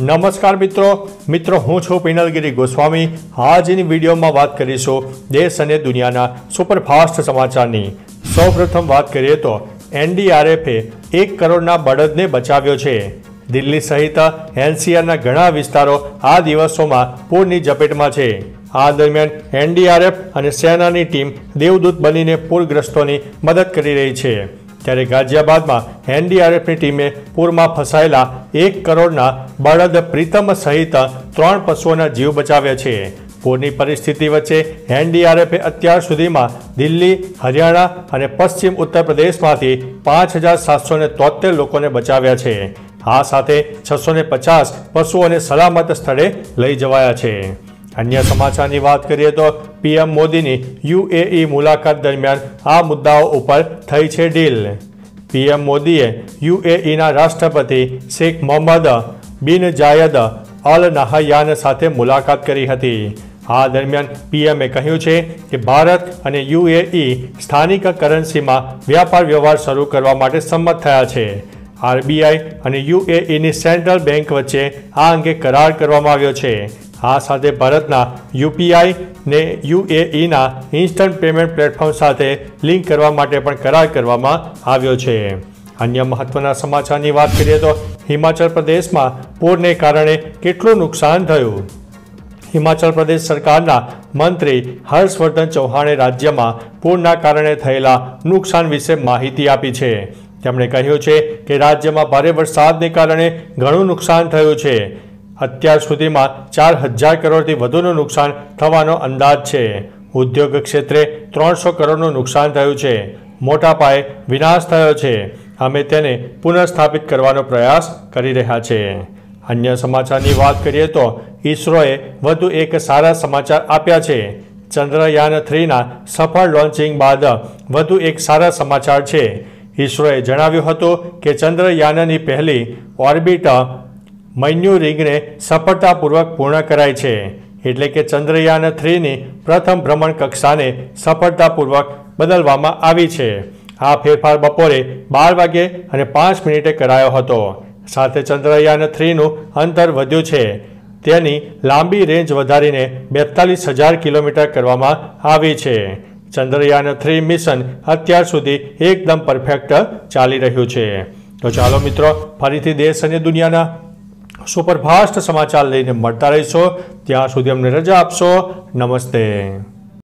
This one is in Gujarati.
નમસ્કાર મિત્રો. મિત્રો, હું છું પિનલગીરી ગોસ્વામી. આજની વિડીયોમાં વાત કરીશું દેશ અને દુનિયાના સુપરફાસ્ટ સમાચારની. સૌપ્રથમ વાત કરીએ તો, એનડીઆરએફે એક કરોડના બળદને બચાવ્યો છે. દિલ્હી સહિત એનસીઆરના ઘણા વિસ્તારો આ દિવસોમાં પૂરની ઝપેટમાં છે. આ દરમિયાન એનડીઆરએફ અને સેનાની ટીમ દેવદૂત બનીને પૂરગ્રસ્તોની મદદ કરી રહી છે. ત્યારે ગાઝિયાબાદમાં એનડીઆરએફની ટીમે પૂરમાં ફસાયેલા એક કરોડના બળદ પ્રીતમ સહિત ત્રણ પશુઓના જીવ બચાવ્યા છે. પૂરની પરિસ્થિતિ વચ્ચે એનડીઆરએફે અત્યાર સુધીમાં દિલ્હી, હરિયાણા અને પશ્ચિમ ઉત્તર પ્રદેશમાંથી પાંચ હજાર સાતસો ને તોતેર લોકોને બચાવ્યા છે. આ સાથે છસો ને પચાસ પશુઓને સલામત સ્થળે લઈ જવાયા છે. અન્ય સમાચારની વાત કરીએ તો પીએમ મોદીની યુએઈ મુલાકાત દરમિયાન આ મુદ્દાઓ ઉપર થઈ છે ડીલ. પીએમ મોદીએ યુએઈના રાષ્ટ્રપતિ શેખ મોહમ્મદ બિન જાયદ અલ નહયાન સાથે મુલાકાત કરી હતી. આ દરમિયાન પીએમએ કહ્યું છે કે ભારત અને યુએઈ સ્થાનિક કરન્સીમાં વ્યાપાર વ્યવહાર શરૂ કરવા માટે સંમત થયા છે. આરબીઆઈ અને યુએઈની સેન્ટ્રલ બેંક વચ્ચે આ અંગે કરાર કરવામાં આવ્યો છે. આ સાથે ભારતના યુપીઆઈ ને યુએઈના ઇન્સ્ટન્ટ પેમેન્ટ પ્લેટફોર્મ સાથે લિંક કરવા માટે પણ કરાર કરવામાં આવ્યો છે. અન્ય મહત્વના સમાચારની વાત કરીએ તો હિમાચલ પ્રદેશમાં પૂરને કારણે કેટલું નુકસાન થયું? હિમાચલ પ્રદેશ સરકારના મંત્રી હર્ષવર્ધન ચૌહાણે રાજ્યમાં પૂરના કારણે થયેલા નુકસાન વિશે માહિતી આપી છે. તેમણે કહ્યું છે કે રાજ્યમાં ભારે વરસાદને કારણે ઘણું નુકસાન થયું છે. અત્યાર સુધીમાં ચાર હજાર કરોડથી વધુનું નુકસાન થવાનો અંદાજ છે. ઉદ્યોગ ક્ષેત્રે ત્રણસો કરોડનું નુકસાન થયું છે. મોટા પાયે વિનાશ થયો છે. અમે તેને પુનઃસ્થાપિત કરવાનો પ્રયાસ કરી રહ્યા છે. અન્ય સમાચારની વાત કરીએ તો ઈસરોએ વધુ એક સારા સમાચાર આપ્યા છે. ચંદ્રયાન થ્રીના સફળ લોન્ચિંગ બાદ વધુ એક સારા સમાચાર છે. ઈસરોએ જણાવ્યું હતું કે ચંદ્રયાનની પહેલી ઓર્બિટ મૈન્યુ રિંગને સફળતાપૂર્વક પૂર્ણ કરાઈ છે. એટલે કે ચંદ્રયાન થ્રીની પ્રથમ ભ્રમણ કક્ષાને સફળતાપૂર્વક બદલવામાં આવી છે. આ ફેરફાર બપોરે બાર વાગે અને પાંચ મિનિટે કરાયો હતો. સાથે ચંદ્રયાન થ્રીનું અંતર વધ્યું છે. તેની લાંબી રેન્જ વધારીને બેતાલીસ હજાર કિલોમીટર કરવામાં આવી છે. ચંદ્રયાન થ્રી મિશન અત્યાર સુધી એકદમ પરફેક્ટ ચાલી રહ્યું છે. તો ચાલો મિત્રો, ફરીથી દેશ અને દુનિયાના સુપરફાસ્ટ સમાચાર લઈને મળતા રહીશો. ત્યાં સુધી અમને રજા આપશો. નમસ્તે.